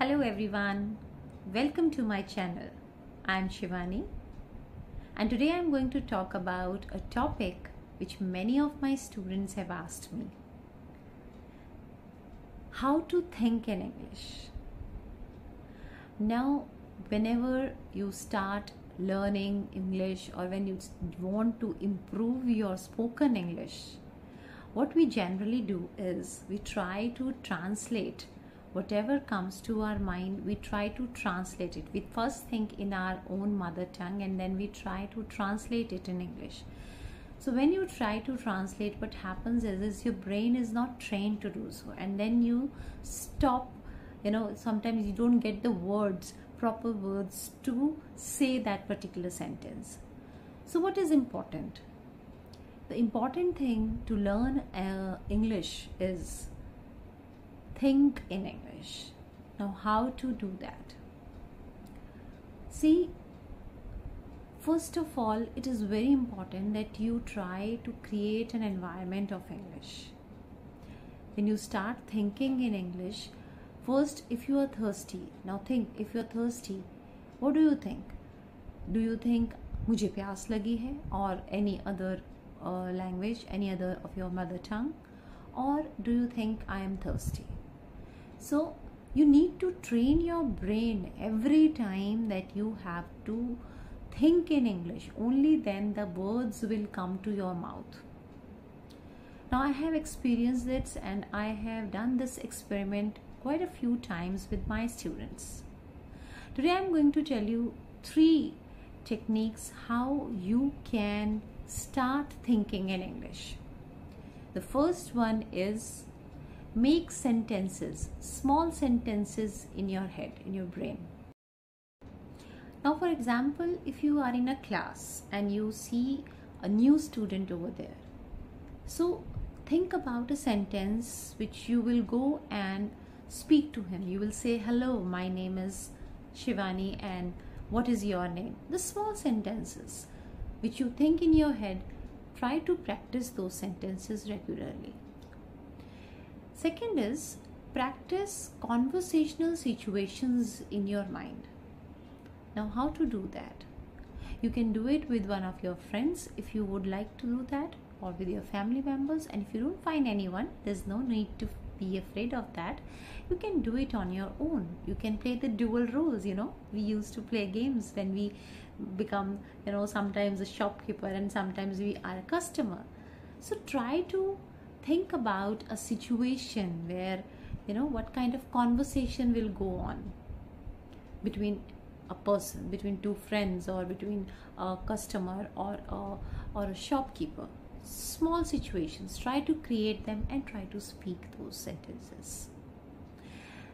Hello everyone, welcome to my channel. I'm Shivani and today I'm going to talk about a topic which many of my students have asked me. How to think in English. Now, whenever you start learning English or when you want to improve your spoken English, what we generally do is we try to translate whatever comes to our mind we try to translate it. We first think in our own mother tongue and then we try to translate it in english. So when you try to translate what happens is, is your brain is not trained to do so. And then you stop you know sometimes you don't get the words proper words to say that particular sentence. So what is important? The important thing to learn uh, english is think in English. Now, how to do that? See, first of all, it is very important that you try to create an environment of English. When you start thinking in English, first, if you are thirsty, now think if you are thirsty, what do you think? Do you think मुझे प्यास लगी है or any other uh, language, any other of your mother tongue? Or do you think I am thirsty? So you need to train your brain every time that you have to think in English. Only then the words will come to your mouth. Now I have experienced this and I have done this experiment quite a few times with my students. Today I'm going to tell you three techniques how you can start thinking in English. The first one is make sentences, small sentences in your head, in your brain. Now, for example, if you are in a class and you see a new student over there, so think about a sentence which you will go and speak to him. You will say, Hello, my name is Shivani, and what is your name? The small sentences which you think in your head, try to practice those sentences regularly. Second is practice conversational situations in your mind. Now, how to do that? You can do it with one of your friends if you would like to do that, or with your family members. And if you don't find anyone, there's no need to be afraid of that. You can do it on your own. You can play the dual roles. You know, we used to play games when we become, you know, sometimes a shopkeeper and sometimes we are a customer. So try to think about a situation where you know what kind of conversation will go on between a person between two friends or between a customer or a, or a shopkeeper. Small situations. Try to create them and try to speak those sentences.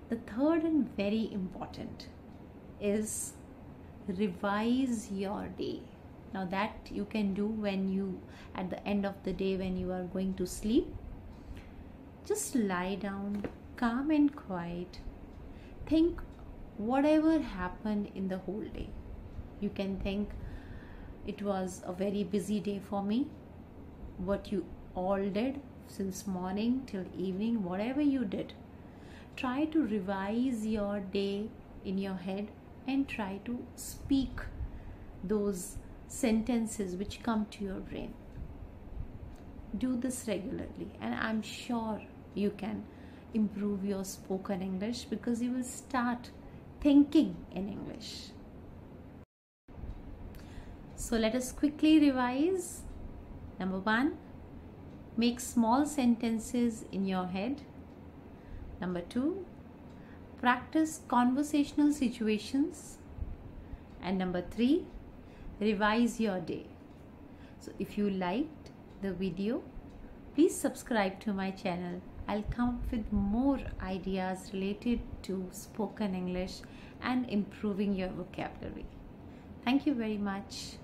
The third and very important is revise your day. Now that you can do when you at the end of the day when you are going to sleep just lie down, calm and quiet. Think whatever happened in the whole day. You can think it was a very busy day for me. What you all did since morning till evening, whatever you did. Try to revise your day in your head and try to speak those sentences which come to your brain. Do this regularly, and I'm sure you can improve your spoken English because you will start thinking in English. So let us quickly revise. Number one, make small sentences in your head. Number two, practice conversational situations. And number three, revise your day. So if you liked the video, please subscribe to my channel I'll come up with more ideas related to spoken English and improving your vocabulary. Thank you very much.